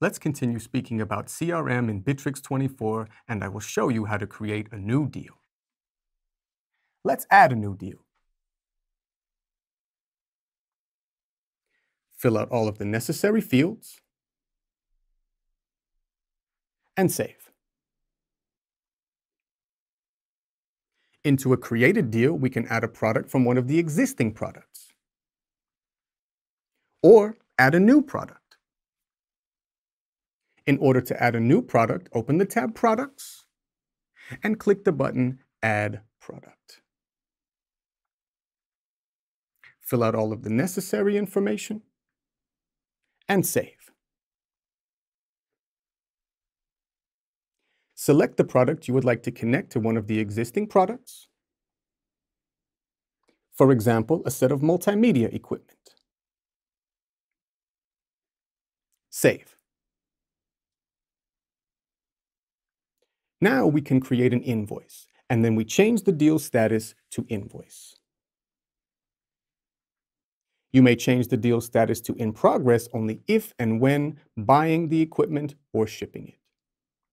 Let's continue speaking about CRM in Bitrix24, and I will show you how to create a new deal. Let's add a new deal. Fill out all of the necessary fields, and save. Into a created deal, we can add a product from one of the existing products, or add a new product. In order to add a new product, open the tab Products and click the button Add Product. Fill out all of the necessary information and save. Select the product you would like to connect to one of the existing products. For example, a set of multimedia equipment. Save. Now we can create an invoice, and then we change the deal status to invoice. You may change the deal status to in progress only if and when buying the equipment or shipping it.